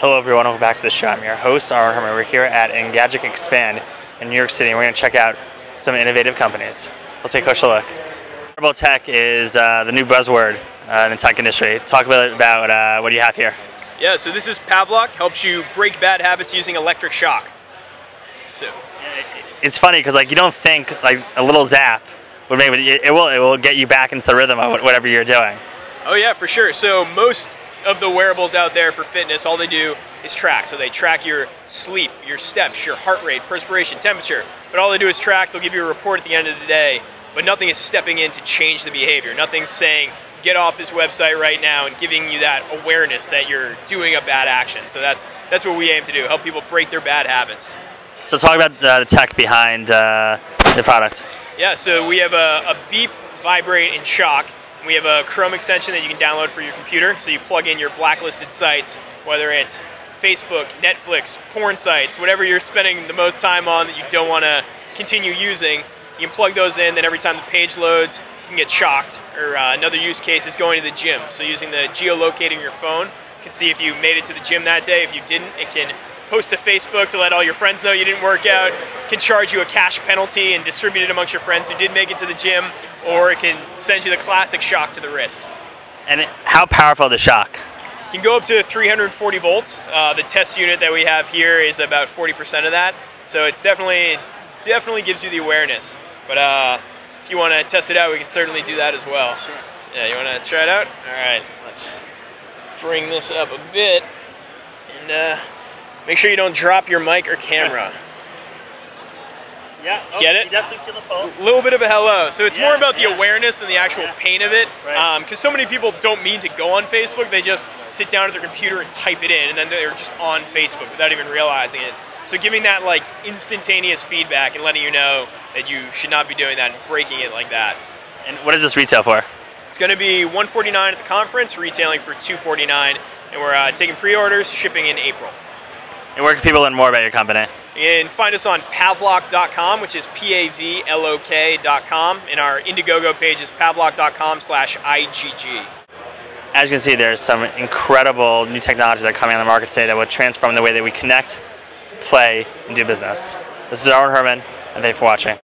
Hello everyone, welcome back to the show. I'm your host, Aaron Herman. We're here at Engadget Expand in New York City. and We're going to check out some innovative companies. Let's take a closer look. Wearable tech is uh, the new buzzword uh, in the tech industry. Talk a bit about uh, what do you have here. Yeah, so this is Pavlok, helps you break bad habits using electric shock. So it's funny because like you don't think like a little zap would make it, it will it will get you back into the rhythm of whatever you're doing. Oh yeah, for sure. So most of the wearables out there for fitness, all they do is track. So they track your sleep, your steps, your heart rate, perspiration, temperature. But all they do is track. They'll give you a report at the end of the day. But nothing is stepping in to change the behavior. Nothing's saying, get off this website right now and giving you that awareness that you're doing a bad action. So that's that's what we aim to do, help people break their bad habits. So talk about the, tech behind uh, the product. Yeah, so we have a, a beep, vibrate, and shock. We have a Chrome extension that you can download for your computer. So you plug in your blacklisted sites, whether it's Facebook, Netflix, porn sites, whatever you're spending the most time on that you don't want to continue using. You can plug those in, then every time the page loads, you can get shocked. Or uh, another use case is going to the gym. So using the geolocating your phone, you can see if you made it to the gym that day. If you didn't, it can post to Facebook to let all your friends know you didn't work out, can charge you a cash penalty and distribute it amongst your friends who did make it to the gym, or it can send you the classic shock to the wrist. And it, how powerful the shock? It can go up to 340 volts. Uh, the test unit that we have here is about 40% of that, so it's definitely definitely gives you the awareness. But uh, if you want to test it out, we can certainly do that as well. Sure. Yeah, you want to try it out? All right, let's bring this up a bit and. Uh, Make sure you don't drop your mic or camera. Yeah, oh, get it? definitely feel the pulse. A little bit of a hello. So it's yeah, more about the yeah. awareness than the actual yeah. pain of it. Because right. um, so many people don't mean to go on Facebook. They just sit down at their computer and type it in, and then they're just on Facebook without even realizing it. So giving that like instantaneous feedback and letting you know that you should not be doing that and breaking it like that. And what does this retail for? It's going to be 149 at the conference, retailing for 249, and we're uh, taking pre-orders, shipping in April. And where can people learn more about your company? And find us on pavlok.com, which is P-A-V-L-O-K.com. And our Indiegogo page is pavlok.com slash IGG. As you can see, there's some incredible new technologies that are coming on the market today that will transform the way that we connect, play, and do business. This is Aaron Herman, and thank you for watching.